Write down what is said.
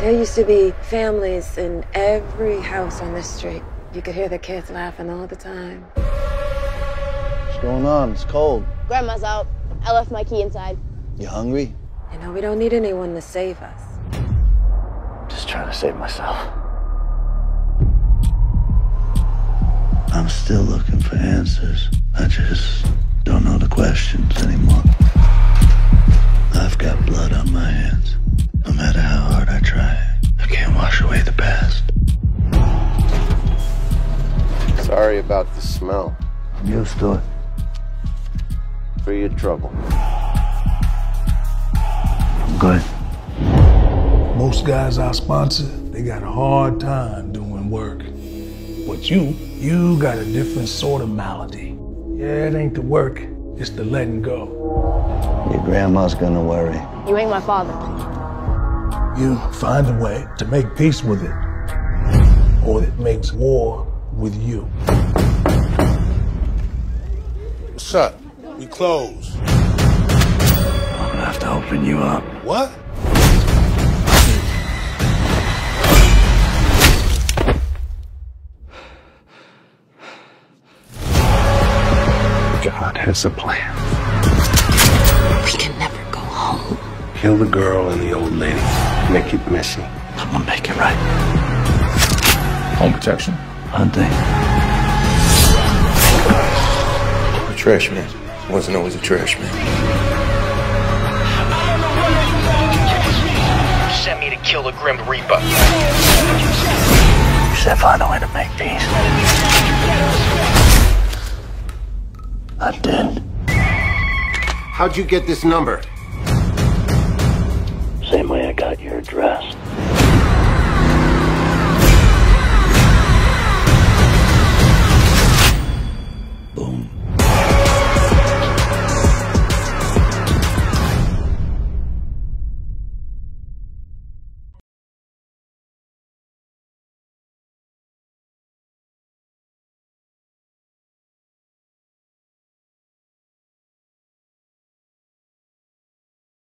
There used to be families in every house on this street. You could hear the kids laughing all the time. What's going on? It's cold. Grandma's out. I left my key inside. You hungry? You know, we don't need anyone to save us. Just trying to save myself. I'm still looking for answers. I just don't know the questions wash away the past. Sorry about the smell. I'm used to it. For your trouble. I'm good. Most guys I sponsor, they got a hard time doing work. But you, you got a different sort of malady. Yeah, it ain't the work, it's the letting go. Your grandma's gonna worry. You ain't my father. You find a way to make peace with it, or it makes war with you. What's up? We close. I'm gonna have to open you up. What? God has a plan. We can never go home. Kill the girl and the old lady. Make it messy. I'm gonna make it right. Home protection. Hunting. A trash man. Wasn't always a trash man. You Sent me to kill the Grim Reaper. You said find a way to make peace. I did. How'd you get this number? Same way I got your address.